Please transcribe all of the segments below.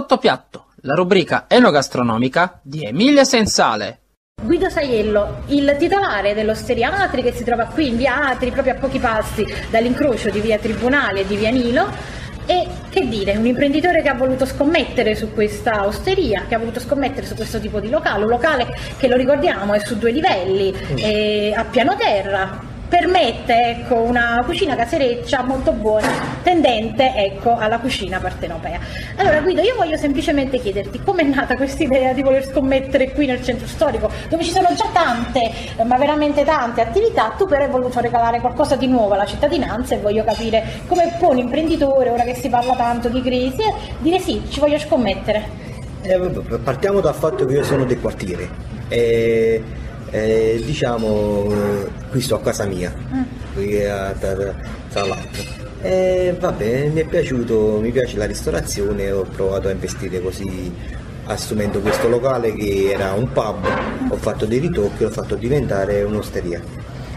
Sottopiatto, la rubrica enogastronomica di Emilia Sensale. Guido Saiello, il titolare dell'Osteria Atri che si trova qui in via Atri, proprio a pochi passi dall'incrocio di via Tribunale e di via Nilo. E che dire, un imprenditore che ha voluto scommettere su questa osteria, che ha voluto scommettere su questo tipo di locale, un locale che lo ricordiamo è su due livelli, è a piano terra, permette ecco, una cucina casereccia molto buona, tendente ecco, alla cucina partenopea. Allora Guido, io voglio semplicemente chiederti com'è nata questa idea di voler scommettere qui nel centro storico, dove ci sono già tante, ma veramente tante attività, tu però hai voluto regalare qualcosa di nuovo alla cittadinanza e voglio capire come può un imprenditore, ora che si parla tanto di crisi, dire sì, ci voglio scommettere. Eh, partiamo dal fatto che io sono del quartiere. E eh, diciamo qui sto a casa mia, mm. qui a, tra, tra l'altro. E vabbè, mi è piaciuto, mi piace la ristorazione, ho provato a investire così assumendo questo locale che era un pub, ho fatto dei ritocchi, l'ho fatto diventare un'osteria.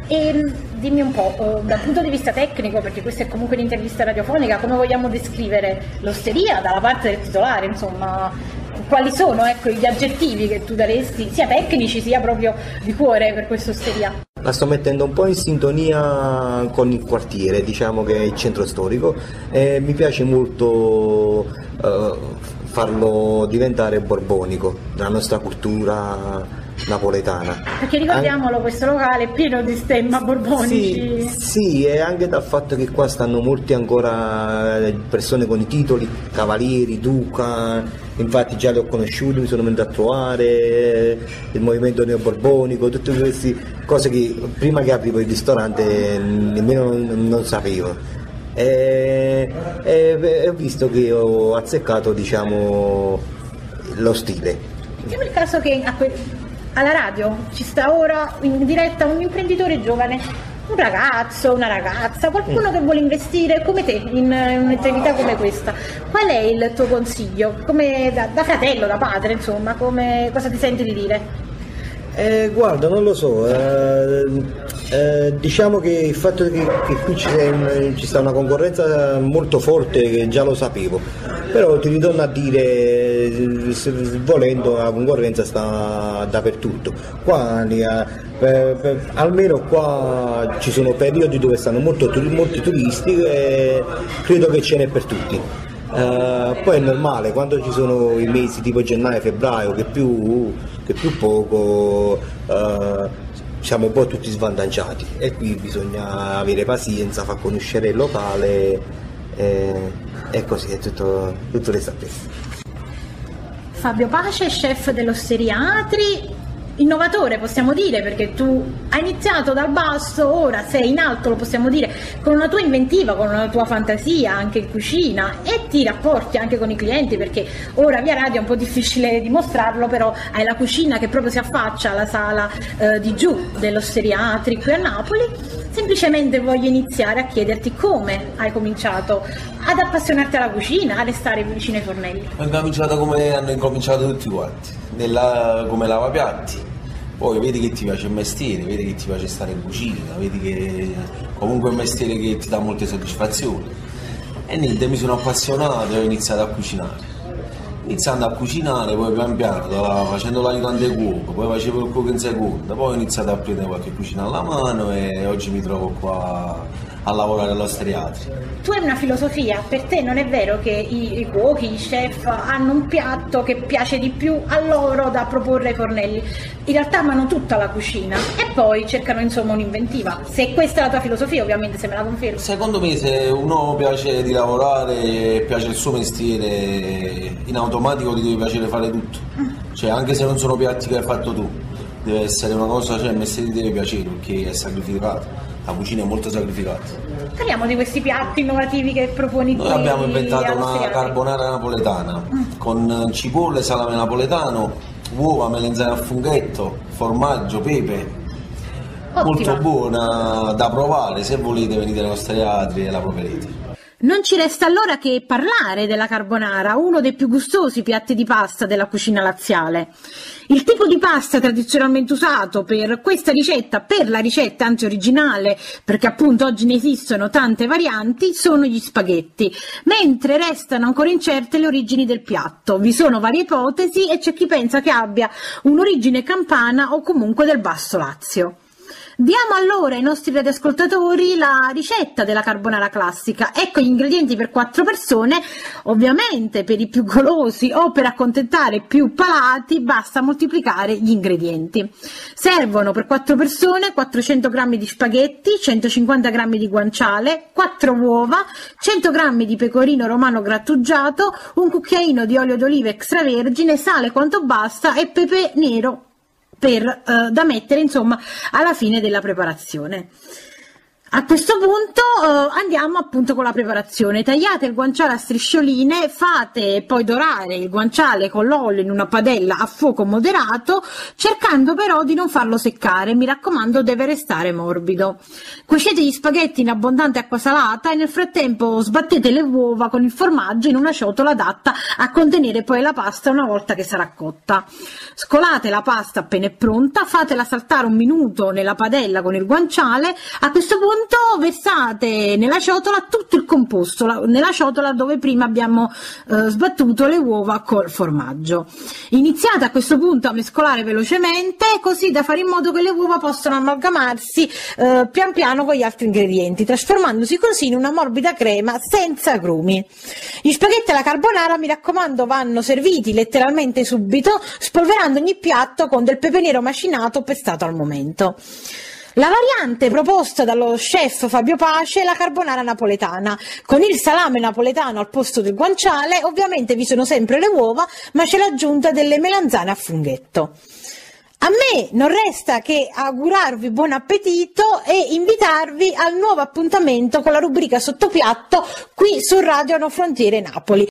E mm, dimmi un po', eh, dal punto di vista tecnico, perché questa è comunque un'intervista radiofonica, come vogliamo descrivere l'osteria dalla parte del titolare, insomma, quali sono ecco, gli aggettivi che tu daresti, sia tecnici sia proprio di cuore per questa osteria? La sto mettendo un po' in sintonia con il quartiere, diciamo che è il centro storico, e mi piace molto eh, farlo diventare borbonico, la nostra cultura napoletana. Perché ricordiamolo, An- questo locale è pieno di stemma borbonici. Sì, sì, e anche dal fatto che qua stanno molti ancora eh, persone con i titoli, cavalieri, duca, infatti già li ho conosciuti, mi sono venuto a trovare, eh, il movimento neoborbonico, tutte queste cose che prima che aprivo il ristorante nemmeno non, non sapevo. E, e, ho visto che ho azzeccato diciamo, lo stile. Mettiamo il caso che alla radio ci sta ora in diretta un imprenditore giovane, un ragazzo, una ragazza, qualcuno mm. che vuole investire come te in un'attività come questa. Qual è il tuo consiglio? Come da, da fratello, da padre, insomma, come, cosa ti senti di dire? Eh, guarda, non lo so, eh, eh, diciamo che il fatto che, che qui ci, ci, sta una concorrenza molto forte, che già lo sapevo, però ti ritorno a dire, volendo la concorrenza sta dappertutto. Qua, eh, per, per, almeno qua ci sono periodi dove stanno molto, molti turisti e credo che ce n'è per tutti. Uh, poi è normale, quando ci sono i mesi tipo gennaio, febbraio, che più, che più poco uh, siamo un po' tutti svantaggiati e qui bisogna avere pazienza, far conoscere il locale e, e così, è tutto, tutto a te. Fabio Pace, chef dell'Osteria Atri, innovatore possiamo dire perché tu hai iniziato dal basso, ora sei in alto lo possiamo dire con una tua inventiva, con una tua fantasia anche in cucina e ti rapporti anche con i clienti perché ora via radio è un po' difficile dimostrarlo però hai la cucina che proprio si affaccia alla sala eh, di giù dell'Osteria Atri qui a Napoli semplicemente voglio iniziare a chiederti come hai cominciato ad appassionarti alla cucina, a restare vicino ai fornelli. Ho cominciato come hanno incominciato tutti quanti nella, come lavapiatti. Poi vedi che ti piace il mestiere, vedi che ti piace stare in cucina, vedi che comunque è un mestiere che ti dà molte soddisfazioni. E niente, mi sono appassionato e ho iniziato a cucinare. Iniziando a cucinare, poi pian piano, facendo l'aiutante cuoco, poi facevo il cuoco in seconda, poi ho iniziato a prendere qualche cucina alla mano e oggi mi trovo qua a lavorare all'Ostriatri. Tu hai una filosofia, per te non è vero che i, i cuochi, i chef hanno un piatto che piace di più a loro da proporre ai fornelli. In realtà amano tutta la cucina e poi cercano insomma un'inventiva. Se questa è la tua filosofia, ovviamente se me la confermi. Secondo me se uno piace di lavorare e piace il suo mestiere, in automatico ti deve piacere fare tutto. Cioè anche se non sono piatti che hai fatto tu, deve essere una cosa, cioè il mestiere ti deve piacere perché è sacrificato la cucina è molto sacrificata. Parliamo di questi piatti innovativi che proponi Noi abbiamo inventato una carbonara napoletana mm. con cipolle, salame napoletano, uova, melenzane a funghetto, formaggio, pepe. Ottima. Molto buona da provare, se volete venite nostri teatri e la proverete. Non ci resta allora che parlare della carbonara, uno dei più gustosi piatti di pasta della cucina laziale. Il tipo di pasta tradizionalmente usato per questa ricetta, per la ricetta anzi originale, perché appunto oggi ne esistono tante varianti, sono gli spaghetti, mentre restano ancora incerte le origini del piatto. Vi sono varie ipotesi e c'è chi pensa che abbia un'origine campana o comunque del Basso Lazio. Diamo allora ai nostri radioascoltatori la ricetta della carbonara classica. Ecco gli ingredienti per quattro persone. Ovviamente per i più golosi o per accontentare più palati basta moltiplicare gli ingredienti. Servono per quattro persone 400 g di spaghetti, 150 g di guanciale, 4 uova, 100 g di pecorino romano grattugiato, un cucchiaino di olio d'oliva extravergine, sale quanto basta e pepe nero per, eh, da mettere insomma alla fine della preparazione. A questo punto eh, andiamo appunto con la preparazione. Tagliate il guanciale a striscioline, fate poi dorare il guanciale con l'olio in una padella a fuoco moderato, cercando però di non farlo seccare, mi raccomando deve restare morbido. Cuocete gli spaghetti in abbondante acqua salata e nel frattempo sbattete le uova con il formaggio in una ciotola adatta a contenere poi la pasta una volta che sarà cotta. Scolate la pasta appena è pronta, fatela saltare un minuto nella padella con il guanciale, a questo punto punto versate nella ciotola tutto il composto, la, nella ciotola dove prima abbiamo eh, sbattuto le uova col formaggio. Iniziate a questo punto a mescolare velocemente così da fare in modo che le uova possano amalgamarsi eh, pian piano con gli altri ingredienti, trasformandosi così in una morbida crema senza grumi. Gli spaghetti alla carbonara, mi raccomando, vanno serviti letteralmente subito, spolverando ogni piatto con del pepe nero macinato pestato al momento. La variante proposta dallo chef Fabio Pace è la carbonara napoletana, con il salame napoletano al posto del guanciale, ovviamente vi sono sempre le uova, ma c'è l'aggiunta delle melanzane a funghetto. A me non resta che augurarvi buon appetito e invitarvi al nuovo appuntamento con la rubrica Sottopiatto qui su Radio No Frontiere Napoli.